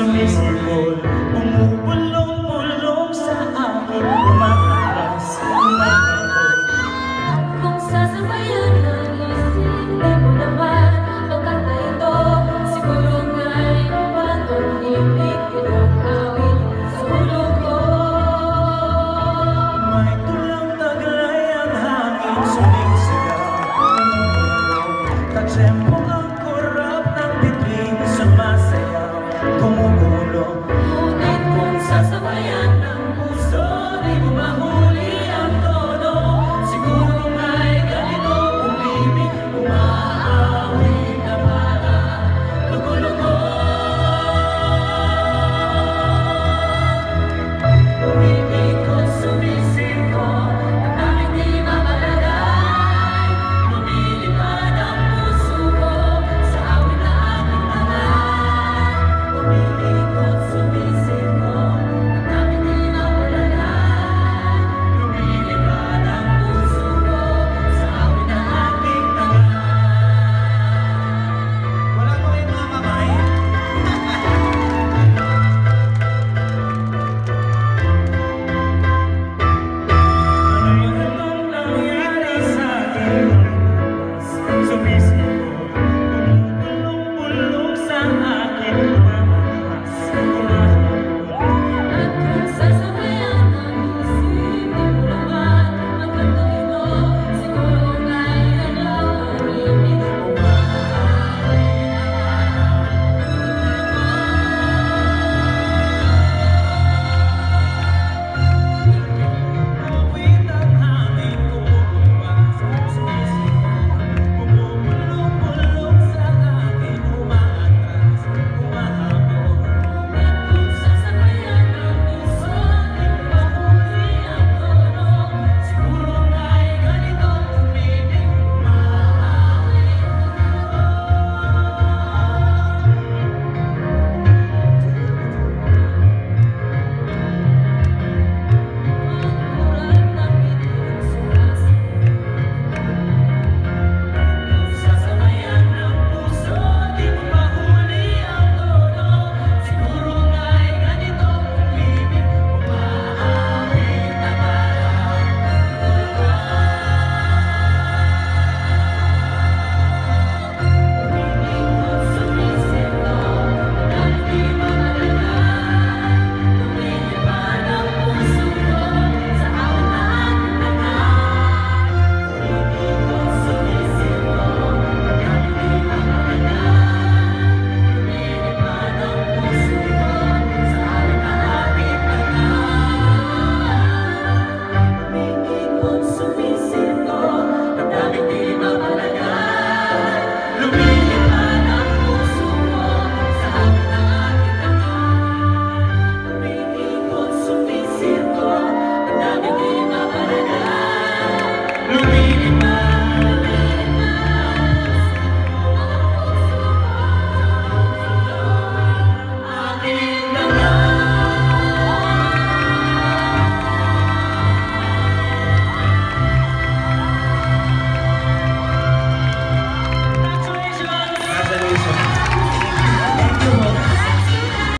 sumisipol Bumubulong